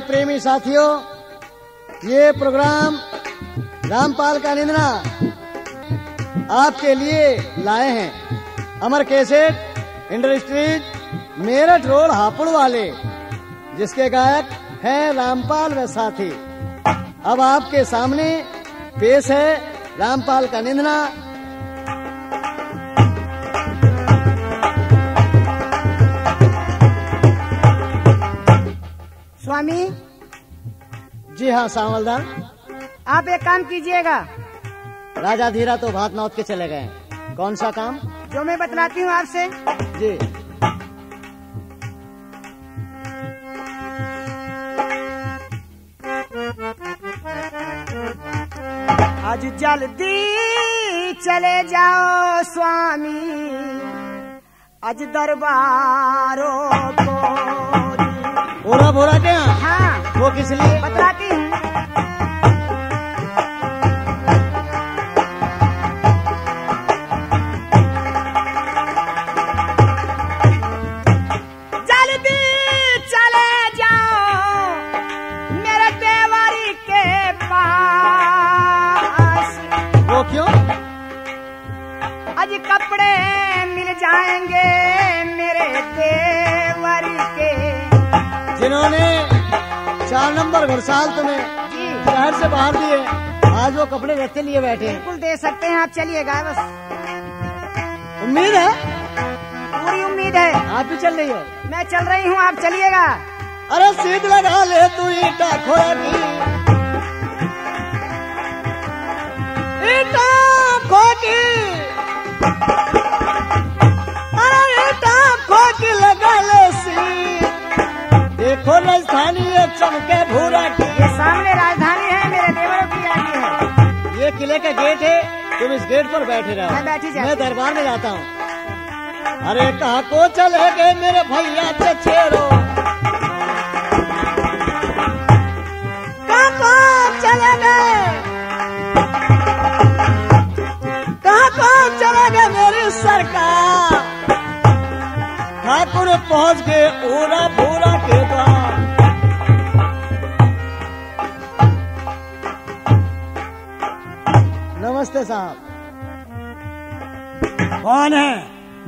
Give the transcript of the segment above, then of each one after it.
प्रेमी साथियों, ये प्रोग्राम रामपाल का निंदना आपके लिए लाए हैं। Amar cassette industries Meerut road Hapur वाले, जिसके गायक हैं रामपाल व साथी। अब आपके सामने पेश है रामपाल का निंदना। स्वामी। जी हाँ सावलदार। आप एक काम कीजिएगा। राजा धीरा तो भात नौत के चले गए। कौन सा काम? जो मैं बतलाती हूँ आपसे। जी। आज जल्दी चले जाओ स्वामी। आज दरबारों बोरा बोरा क्या हाँ। वो किस लिए? बताती हूँ शहर से बाहर दिए आज वो कपड़े रखते लिए बैठे हैं। बिल्कुल दे सकते हैं आप चलिएगा बस। उम्मीद है? पूरी उम्मीद है। आप भी चल रही हो? मैं चल रही हूँ आप चलिएगा। अरे सीध लगा ले तू ईटा खोटी ईटा खोटी देखो राजधानी ये चमके भूरा की। ये सामने राजधानी है मेरे देवरों की आगे है। ये किले का गेट है तुम इस गेट पर बैठे रहो। मैं बैठी मैं दरबार में जाता हूँ। अरे कहा को चले गए मेरे भैया चचेरो? कहाँ चले गए? कहाँ चले गए मेरी सरकार? ठाकुर पहुँच गए ओरा नमस्ते साहब। कौन है?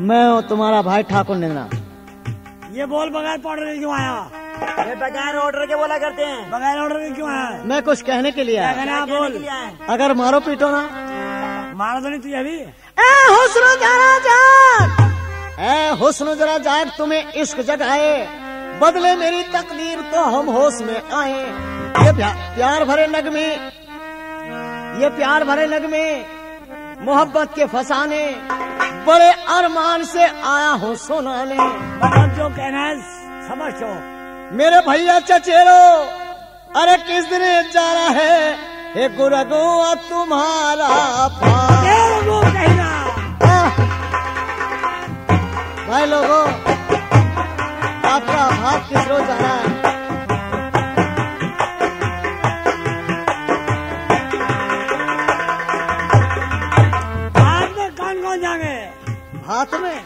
मैं हूँ तुम्हारा भाई ठाकुर निंदा ये बोल बगैर पाउडर के क्यों आया? ये बगैर ऑर्डर के बोला करते हैं। बगैर ऑर्डर के क्यों आया? मैं कुछ कहने के लिए आया। है, बोल? अगर मारो पीटो ना। मारा तो नहीं तुझे अभी? ए हुस्न जरा जाग। ए हुस्न जरा जाग तुम्हें इश्क जगाए। बदले मेरी तकदीर तो हम होश में आए। ये प्यार भरे नगमे ये प्यार भरे नगमे मोहब्बत के फसाने बड़े अरमान से आया हूँ सुनाने। जो कहना है समझ मेरे भैया चचेरो अरे किस दिन जाना है? हे गुरगुआ तुम्हारा भाई लोगों आपका भाग किस रोज है में कौन कौन जाएँगे हाथ में?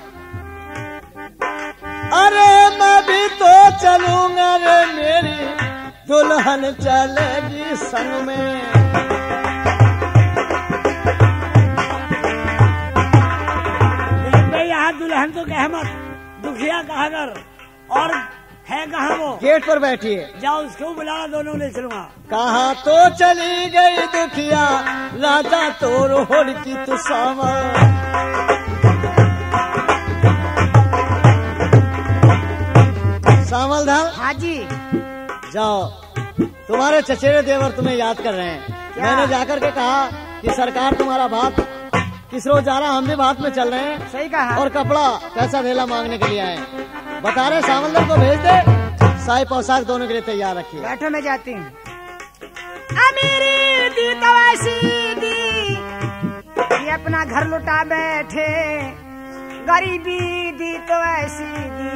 अरे मैं भी तो चलूँगा रे मेरी दुल्हन चलेगी संग में। यहाँ दुल्हन तो कह मत दुखिया कहा कर और है कहाँ वो? गेट पर बैठिए। जाओ उसको बुला दोनों ले चलूँगा कहा तो चली गई दुखिया राजा तो रोहड़ की तुसावा। सावल धाम हाँ जी। जाओ तुम्हारे चचेरे देवर तुम्हें याद कर रहे हैं। क्या? मैंने जाकर के कहा कि सरकार तुम्हारा भात किस रोज जा रहा हम भी भात में चल रहे हैं सही कहा। और कपड़ा पैसा धेला मांगने के लिए आए बता रहे सावलदार को भेज दे। साई पोशाक दोनों के लिए तैयार रखिए। बैठो मैं जाती हूँ। अमीरी दी तो दी। ये अपना घर लुटा बैठे। गरीबी दी तो ऐसी दी।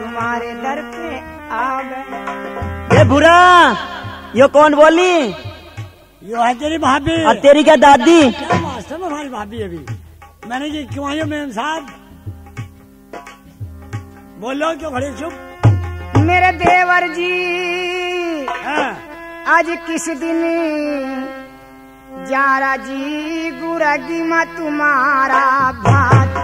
तुम्हारे दर पे आ गए। ये बुरा यो कौन बोली? यो है तेरी भाभी। और तेरी क्या दादी? भाभी अभी? मैंने ये क्यों आयो मेम साहब बोलो क्यों खड़े चुप। मेरे देवर जी हाँ। आज किस दिन? जारा जी गुरगी में तुम्हारा भात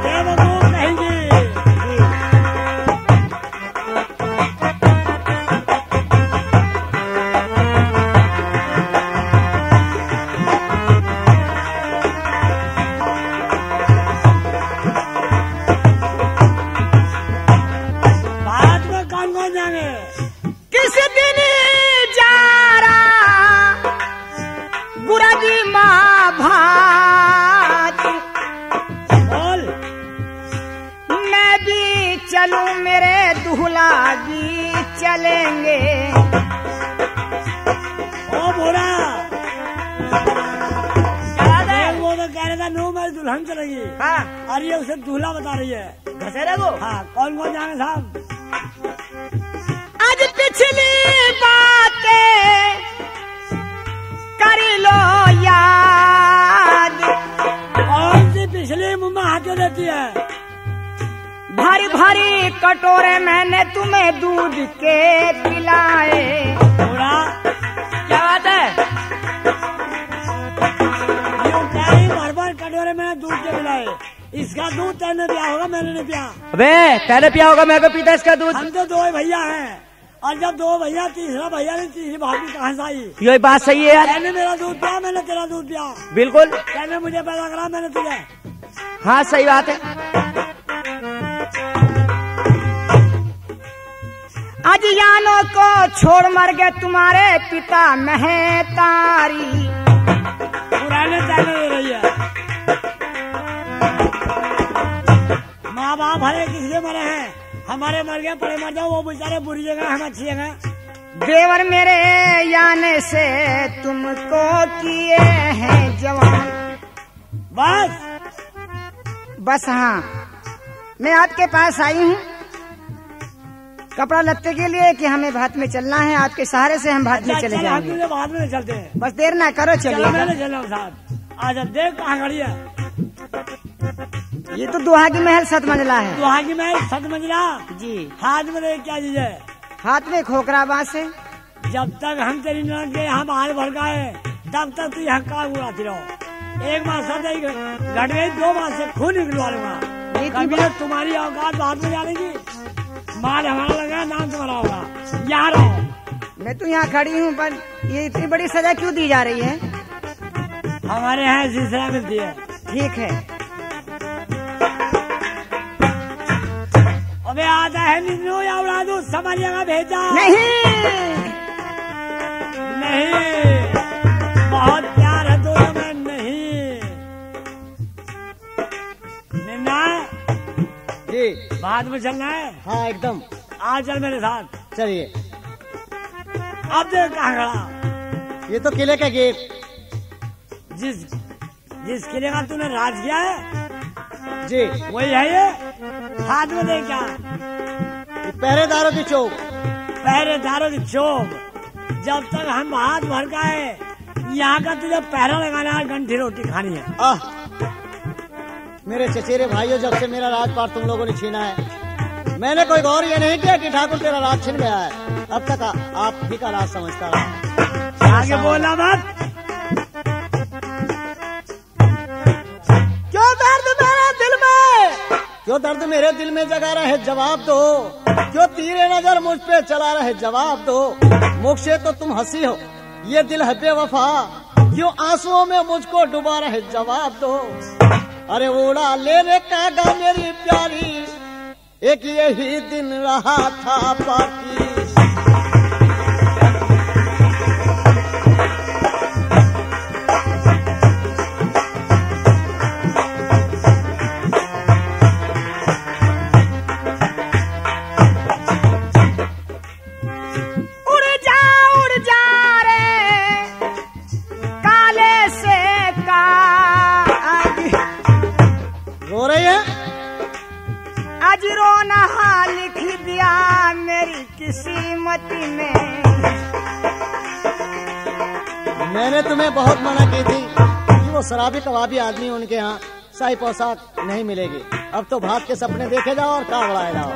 भी चलूँ मेरे दूल्हा भी चलेंगे। ओ बोरा वो तो कह रहा था नो मैं दुल्हन चलेगी। हाँ। और ये उसे दूल्हा बता रही है। घसेरे को हाँ कौन कौन जाएँगे साहब? आज पिछली बातें कर लो याद। कौन सी पिछली मुम्मा हाथों देती है? भरी भरी कटोरे मैंने तुम्हें दूध के पिलाए। बोरा क्या बात है? यो कह रही बार बार कटोरे में दूध के मिलाए इसका दूध तेने पिया होगा मैंने नहीं पिया। अबे पहले पिया होगा मैं को पीता इसका दूध। हम तो दो ही भैया हैं। और जब दो भैया तीसरा भैया ने तीसरी भाभी कहाँ से आई? ये बात सही है यार। मैंने मेरा दूध पिया मैंने तेरा दूध पिया। बिल्कुल। मैंने मुझे पैदा करा मैंने तुझे। हाँ सही बात है। आज यानों को छोड़ मर गए तुम्हारे पिता महतारी पुराने चाले है माँ बाप हरे किसलिए मरे हैं। हमारे मर गए पड़े मर जाओ वो बेचारे बुरी जगह हम अच्छी जगह। देवर मेरे याने से तुमको किए हैं जवान। बस। बस हाँ मैं आपके पास आई हूँ। कपड़ा लत्ते के लिए कि हमें भात में चलना है आपके सहारे से हम भात में चले जाएँगे। बाद में चलते हैं। बस देर ना करो चलो चलिए। आजा देख कहाँ खड़ी है? ये तो दुहा की महल सत मंजिला है। वहाँ की मैं सत मंजिला जी। हाथ में क्या चीज़ है? हाथ में खोखरा बाँस है। जब तक हम तेरी ननद के यहाँ बाहर भर गए तब तक तू यहाँ का उड़ाती रहो? एक बार सब घट गई दो बार से खून निकलवा लूँगा। तो तुम्हारी औकात बात में जानेगी। माल हमारा नाम तुम्हारा होगा यहाँ रहो मैं तो यहाँ खड़ी हूँ पर ये इतनी बड़ी सजा क्यों दी जा रही है? हमारे यहाँ ऐसी सजा मिलती है। ठीक है। अबे आता है निन्नू या उड़ा दू समझ जगह भेजा नहीं। नहीं। बहुत प्यार है दोनों में नहीं। निन्ना जी। बाद में चलना है। हाँ एकदम। आ चल मेरे साथ। चलिए। अब देख कहाँ खड़ा। ये तो किले का गेट। जिस जिस किले का तूने राज किया है जी। वही है ये। हाथ में देख क्या? पहरेदारों की चौक पहरेदारों की चौक जब तक हम हाथ भर का है यहाँ का तुझे पहरा लगाना है गंठी रोटी खानी है। आह। मेरे चचेरे भाइयों जब से मेरा राजपाट तुम लोगों ने छीना है मैंने कोई गौर ये नहीं किया कि ठाकुर तेरा राज छिन गया है। अब तक आ- आप ही का राज समझता रहा। आगे बोलना मत। क्यों दर्द मेरे दिल में? क्यों दर्द मेरे दिल में जगा रहे जवाब दो? क्यों तीरे नज़र मुझ पे चला रहे जवाब दो? मुख से तो तुम हँसी हो ये दिल है बेवफा। क्यों आंसुओं में मुझको डुबा रहे जवाब दो? अरे उड़ा ले रे कागा मेरी प्यारी। एक यही दिन रहा था बाकी मैंने तुम्हें बहुत मना की थी कि वो शराबी कबाबी आदमी उनके यहाँ शाही पोशाक नहीं मिलेगी। अब तो भाग के सपने देखे जाओ और का बढ़ाए जाओ।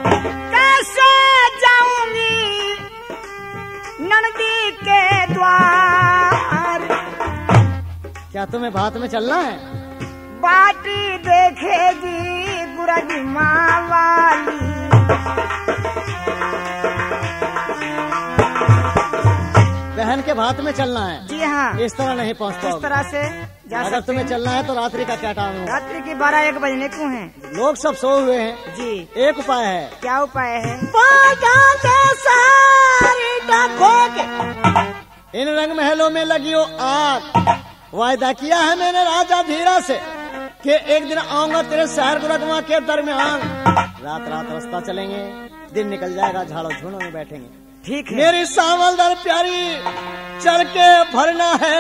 कैसे जाऊँगी नंदी के द्वार? क्या तुम्हें भात में चलना है? बाटी देखेगी गुरज माँ वाली। बहन के भात में चलना है। जी हाँ। इस तरह नहीं पहुँच इस तरह से जा अगर तुम्हें चलना है तो रात्रि का क्या टाइम हो? रात्रि के बारह एक बजने को है। लोग सब सो हुए हैं। जी। एक उपाय है। क्या उपाय है? इन रंग महलों में लगी हो आग। वायदा किया है मैंने राजा धीरा से कि एक दिन आऊँगा तेरे शहर गुरगवा के दरमियान। रात रात रास्ता चलेंगे। दिन निकल जाएगा झाड़ो झूड़ों में बैठेंगे। ठीक है। मेरी सावलदार प्यारी चल के भरना है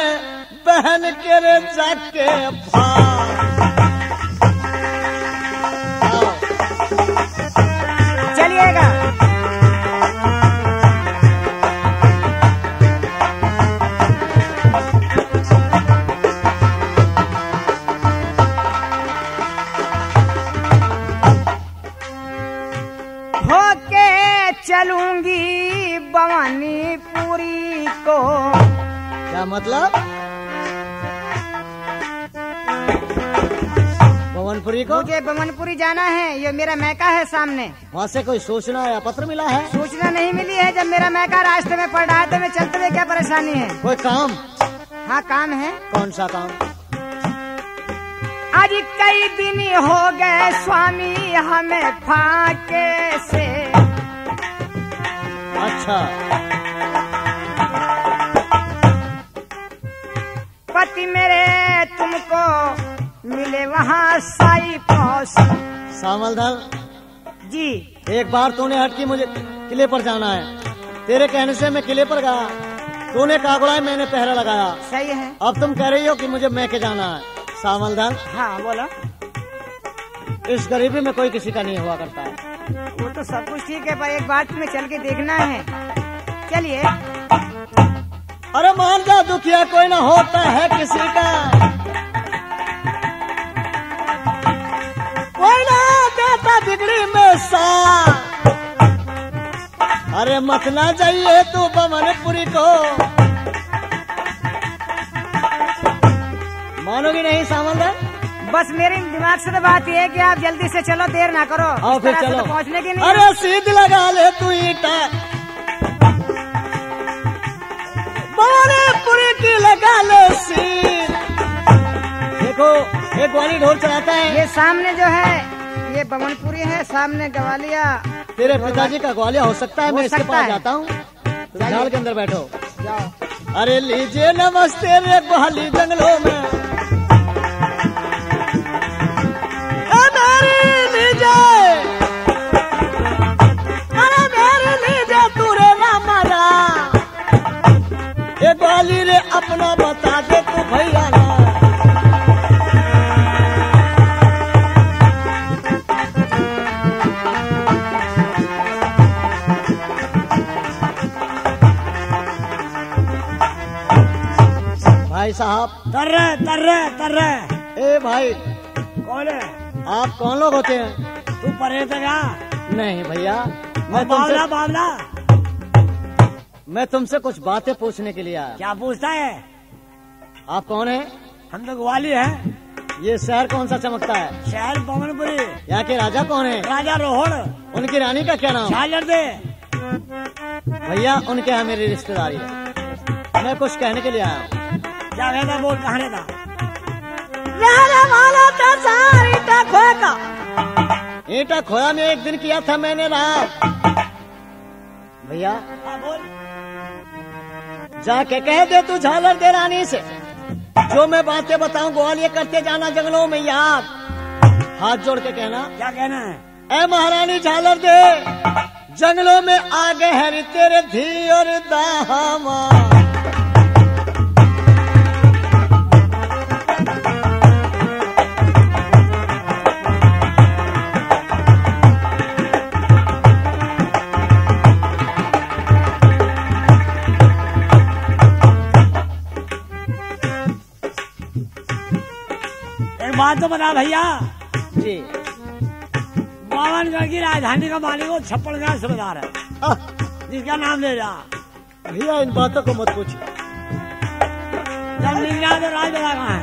बहन के रे जाके भार मुझे भवनपुरी जाना है। ये मेरा मैका है सामने। वहाँ से कोई सूचना या पत्र मिला है? सूचना नहीं मिली है। जब मेरा मैका रास्ते में पड़ रहा है तो मैं चलते हुए क्या परेशानी है? कोई काम? हाँ काम है। कौन सा काम? आज कई दिन हो गए स्वामी हमें फाके से। अच्छा। पति मेरे तुमको मिले वहाँ साई पौस सामलधर। जी। एक बार तूने हट की मुझे किले पर जाना है। तेरे कहने से मैं किले पर गया। तूने कागुड़ाई मैंने पहरा लगाया। सही है। अब तुम कह रही हो कि मुझे मैके जाना है। सामलधर। हाँ बोलो। इस गरीबी में कोई किसी का नहीं हुआ करता है। वो तो सब कुछ ठीक है पर एक बार तुम्हें चल के देखना है। चलिए। अरे मान जा दुखिया कोई ना होता है किसी का। देता बिगड़ी में सा। अरे मत ना जाइए तू बमनपुरी को। मानोगी नहीं सामंदर? बस मेरे दिमाग से तो बात ये है कि आप जल्दी से चलो देर ना करो। और फिर चलो तो पहुँचने की नहीं अरे सीध लगा ले तू ईटा। एक ग्वाली ढोल चलाता है। ये सामने जो है ये बमनपुरी है सामने ग्वालिया। तेरे पिताजी का ग्वालिया हो सकता है मैं इसके पास जाता हूँ। झाड़ के अंदर बैठो। जाओ। अरे लीजिए नमस्ते रे ग्वाली जंगलों में। साहब। तर रहे तर रहे तर। रहे ए भाई कौन है? आप कौन लोग होते हैं? तू परे तो क्या नहीं भैया मैं बावला बावला। मैं तुमसे कुछ बातें पूछने के लिए आया। क्या पूछता है? आप कौन है? हम तो ग्वाली है। ये शहर कौन सा चमकता है? शहर पवनपुरी। यहाँ के राजा कौन है? राजा रोहड़ उनकी रानी का क्या नाम? दे। भैया उनके यहाँ मेरी रिश्तेदारी है। मैं कुछ कहने के लिए आया हूँ। क्या कहता बोल कहने था ईटा खोया में एक दिन किया था मैंने रात। भैया हाँ, बोल। जाके कह दे तू झालर दे रानी से। जो मैं बातें बताऊँ ग्वालियर करते जाना जंगलों में याद। हाथ जोड़ के कहना क्या कहना है? ए महारानी झालर दे जंगलों में आगे गए हैं तेरे धी और दामा बात तो बता भैया। जी। बावनगढ़ की राजधानी का मालिक वो छप्पड़ का सूबेदार है। आह, जिसका नाम ले जा। भैया इन बातों को मत पूछिए जब मिल तो राज बता कहाँ है?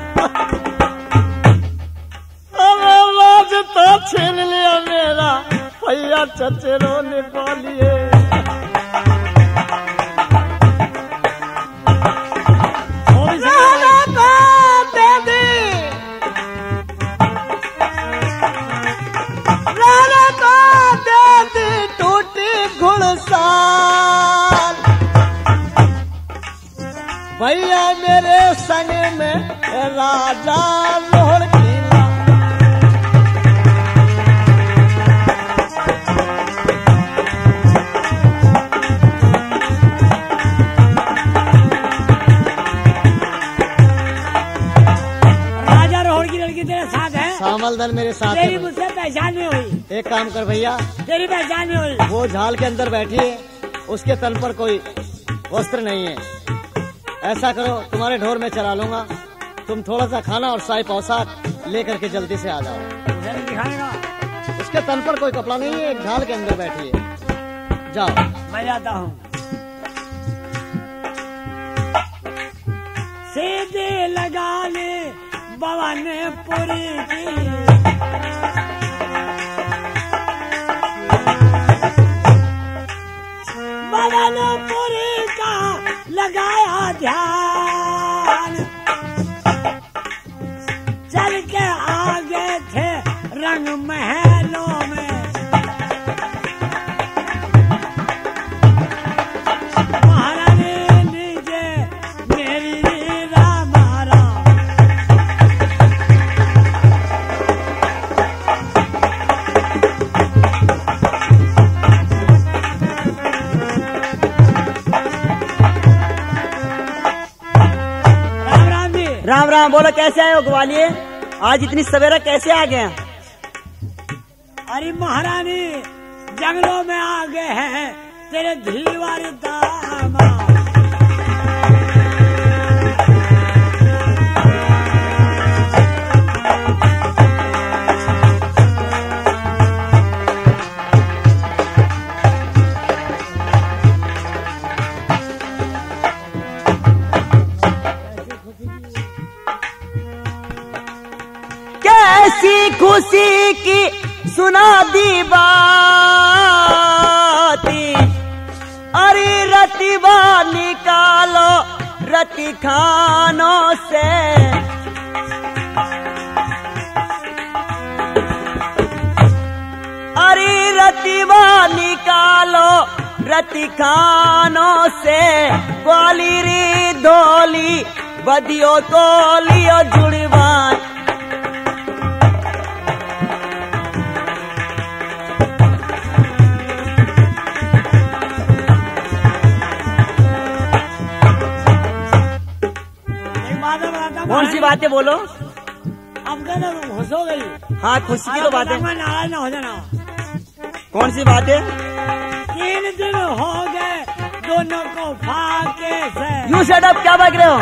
तो छीन लिया मेरा। भैया चचेरों ने पा में राजा लोहड़ राजा रोहड़ की लड़की तेरे साथ है। सामल दल मेरे साथ तेरी मुझसे पहचान नहीं हुई। एक काम कर भैया। तेरी पहचान नहीं हुई। वो झाल के अंदर बैठी है उसके तल पर कोई वस्त्र नहीं है। ऐसा करो, तुम्हारे ढोर में चला लूँगा। तुम थोड़ा सा खाना और साई पौसाक लेकर के जल्दी से आ जाओ। उसके तल पर कोई कपड़ा नहीं है, एक के अंदर बैठी जाओ। मैं जाता हूँ। सीधे लगा ले भवन पुरी की। लगाया राम बोलो कैसे आए हो ग्वालियर? आज इतनी सवेरा कैसे आ गए अरे महारानी, जंगलों में आ गए हैं, तेरे धीवारी दामा सुना दी बाती अरे रतिबा निकालो रति खानों से। अरे रतिबा निकालो रति खानों से। ग्वाली री धोली, बदियो तो लियो जुड़वान। कौन सी बातें बोलो? अब खुश हो गई हाँ खुशी की तो बात। है मैं नाराज़ ना हो जाना। कौन सी बात? है तीन दिन हो गए दोनों को फाके से। यू सेटअप क्या बक रहे हो?